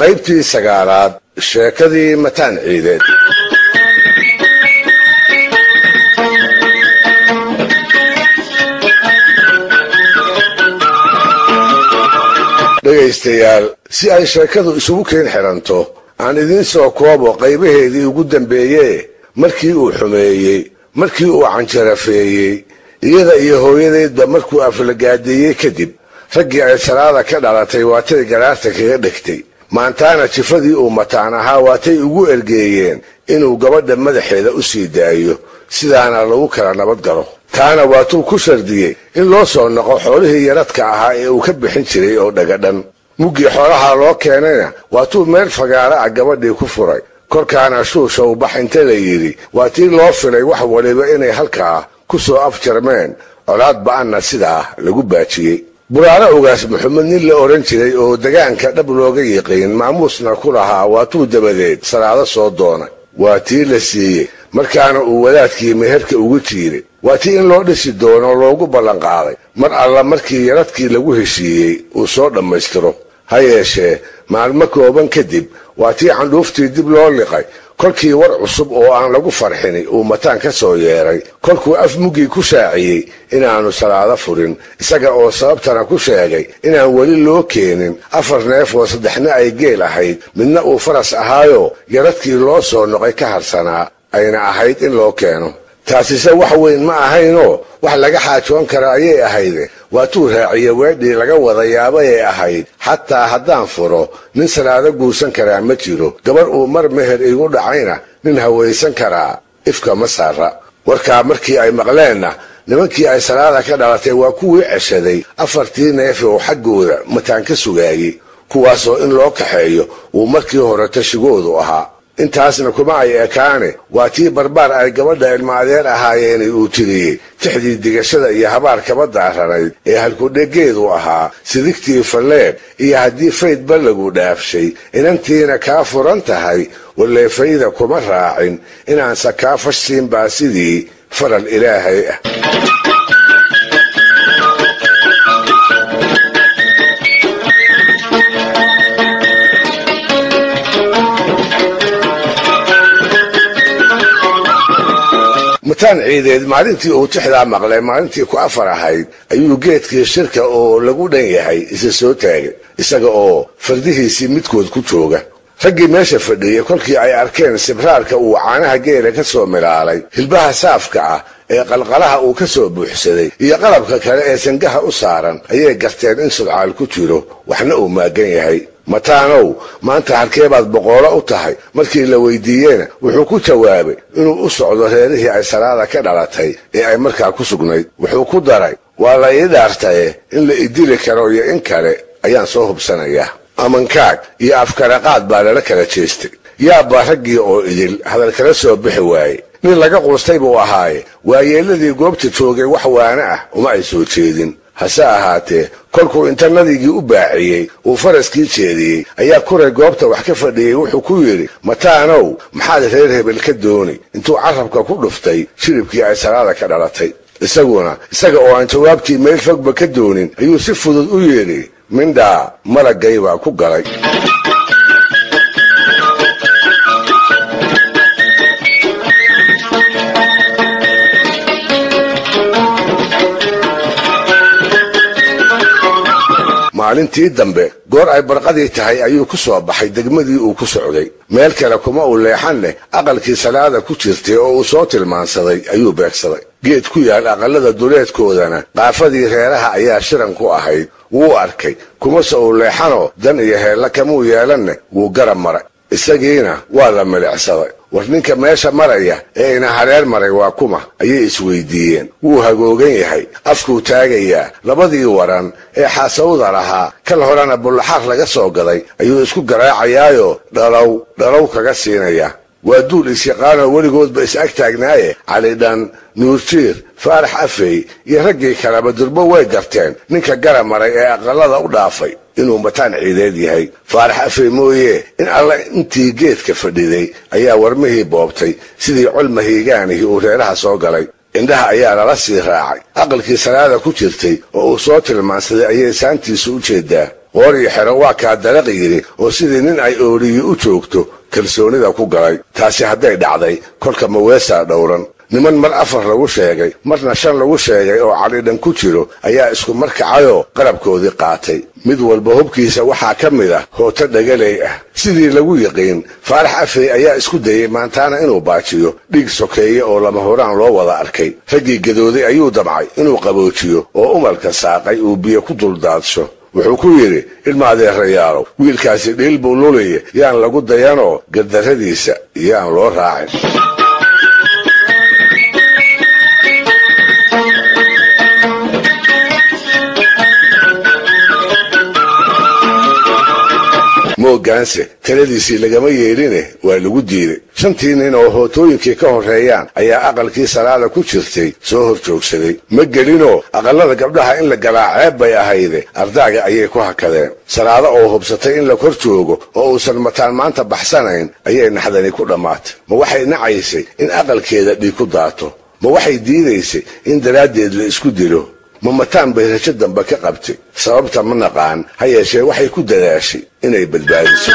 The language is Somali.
qaybtii sagaalaad sheekadii mataan ciideed. Dhegaystayaal si ay sheekadu isugu keen xiranto aan idiin soo koobo qaybaheedii ugu dambeeyee markii uu xumeeyey markii uu canjarafeeyey iyada iyo hooyadeedba markuu aflagaadeeyey kadib raggii ay salaada ka dhalatay waatay garaarta kaga dhegtay maantaana jifadii uu mataan ahaa waatay ugu ergeeyeen inuu gabadha madaxeeda u sii daayo. Sidaana lagu kala nabad galo. Taana waatuu ku shardiyey in loo soo noqo xoolihii yaradka ahaa ee uu ka bixin jiray oo dhagadhan muggii xoolaha loo keenayna waatuu meel fagaara ah gabadhii ku furay. Korkaana shuusha u bax inta la yidhi waa tii loo filay wax waliba inay halkaa ku soo afjarmeen. Colaad ba'anna sidaa lagu baajiyey buraare ogaas maxamed nin la odhan jiray oo degaanka dhab looga yiqiin maamuusna ku lahaa waatuu dabadeed salaado soo doonay. Waa tii la siiyey. Markaana uu wadaadkii meherka ugu jiiray waa tii in loo dhisi doono loogu ballanqaaday. Mar alla markii yaradkii lagu heshiiyey uu soo dhammaystiro. Ha yeeshee maalmo kooban kadib waa tii candhuuftii dib loo liqay kolkii war cusub oo aan lagu farxini uu mataan ka soo yeedhay kolkuu af muggii ku shaaciyey inaannu salaado furin isaga oo sababtana ku sheegay inaan weli loo keenin. Afar neef oo saddexna ay geel ahayd midna uu faras ahaayo yaradkii loo soo noqay ka harsanaa ayna ahayd in loo keeno taasise wax weyn ma ahaynoo? Wax laga xaajoon kara ayay ahayde waatuu raaciye weedhii laga wada yaabayay ahayd. Xataa haddaan furo nin salaado guursan karaa ma jiro. Gabar uu mar meher igu dhacayna nin hawaysan karaa. Ifka ma saara. Warkaa markii ay maqleenna nimankii ay salaada ka dhalatay waa kuwii ceshaday. Afartii neefe oo xaggooda mataan ka sugaayey kuwaasoo in loo kaxeeyo uu markii hore tashigoodu ahaa intaasna kuma ay ekaane. Waa tii barbaar ay gabadha ilma adeer ahaayeeni uu tiriyey tixdii digashada iyo habaarkaba daaranayd ee halkudhegeedu ahaa sidigtii falleed iyo haddii faydba lagu dhaafshay. Inantiina kaa furan tahay waleefayda kuma raacin. Inaanse kaa fashsiin baa sidii faral ilaahay ah mataan ciideed maalintii uu tixdaa maqlay maalintii ku afar ahayd ayuu geedkii shirka oo lagu dhan yahay isa soo taagay isaga oo fardihiisii midkood ku jooga raggii meesha fadhiyey kolkii ay arkeen sibraarka uu caanaha geela ka soo milaalay hilbaha saafka ah ee qalqalaha uu ka soo buuxsaday iyo qalabka kale ee sangaha u saaran ayay garteen in sudcaal ku jiro waxna uu maagan yahay mataanow maanta halkeebaad boqoolo u tahay markii la weydiiyeyna wuxuu ku jawaabay inuu u socdo reerihii ay salaada ka dhalatay ee ay markaa ku sugnayd. Wuxuu ku daray waa la ii dhaartaye in la idili karo iyo in kale ayaan soo hubsanayaa. Amankaag iyo afkaraqaad baa lala kala jeestay. Yaabba raggii oo idil hadal kala soo bixi waaye. Nin laga quustay buu ahaaye waayeelladii goobta joogay wax waana ah uma ay soo jeedin. Hase ahaatee kolkuu inta nadigii u baaciyey uu faraskii jeediyey ayaa kuray goobta wax ka fadhiyey wuxuu ku yidhi mataanow maxaad reer hebel ka dooni intuu carabka ku dhuftay shiribkii ay salaada ka dhalatay. Isaguna isaga oo aan jawaabtii meel fogba ka doonin ayuu si fudud u yidhi mindhaa malaggay baa ku galay maalintii dambe goor ay barqadii tahay ayuu ku soo baxay degmadii uu ku socday. Meel kale kuma uu leexan leh aqalkii salaada ku jirtay oo uu soo tilmaansaday ayuu beegsaday. Geed ku yaal aqallada duleedkoodana qaafadii reeraha ayaa shiran ku ahayd. Wuu arkay kumase uu leexanoo dan iyo heella kamuu yeelanne wuu garab maray. Isagiina waa la milicsaday war ninka meesha maraya ee ina hareer maray waa kuma. Ayay isweydiiyeen. Wuu hagoogan yahay. Afkuu taagayaa labadii waran ee xaasawda lahaa. Kal horena bullaxaar laga soo gaday ayuu isku garaacayaayo dhalow dhalow kaga siinaya. Waa duul isyaqaanoo weligoodba is ag taagnaaye. Calidhan nuurjiir faarax afey iyo raggii kaleba durbo way garteen. Ninka gara maray ee aqallada u dhaafay inuu mataan ciideed yahay. Faarax afey mooye in alla intii geedka fadhiday ayaa warmihii boobtay sidii col mahiigaanihii uu reeraha soo galay. Indhaha ayaa lala sii raacay. Aqalkii salaada ku jirtay oo uu soo tilmaansaday ayay saantiisu u jeedaa qoor xero waa kaa daraq yidhi oo sidii nin ay ooriyi u joogto kalsoonida ku galay. Taasi hadday dhacday kolka maweesaa dhowran niman mar afar lagu sheegay marna shan lagu sheegay oo cadhidhan ku jiro ayaa isku markacayoo qarabkoodii qaatay. Mid walba hubkiisa waxaa ka mid ah hooto dhagaley ah. Sidii lagu yiqiin faarax afey ayaa isku dayey maantaana inuu baajiyo dhiig sokeeye oo lama horaan loo wada arkay. Raggii gadooday ayuu damcay inuu qaboojiyo oo umalka saaqay uu biyo ku duldaadsho wuxuu ku yidhi ilma adeerayaalow wiilkaasi dhiil buu lulaya yaan lagu dayanoo gardarradiisa yaan loo raacin moogaanse taladiisii lagama yeedhine waa lagu diiday shantii nin oo hootooyinkii ka horreeyaan ayaa aqalkii salaada ku jirtay soo hor joogsaday ma gelinoo aqallada gabdhaha in la galaa ceeb bay ahayde ardaaga ayay ku hakadeen. Salaado oo hubsatay in la kor joogo oo uusan mataan maanta baxsanayn ayay naxdani ku dhammaatay ma waxay nacaysay in aqalkeeda dhiig ku daato. Ma waxay diidaysay in daraaddeed la isku dilo ma mataan bay rajo dambe ka qabtay sababta ma naqaan ha yeeshee waxay ku dadaashay inay badbaadiso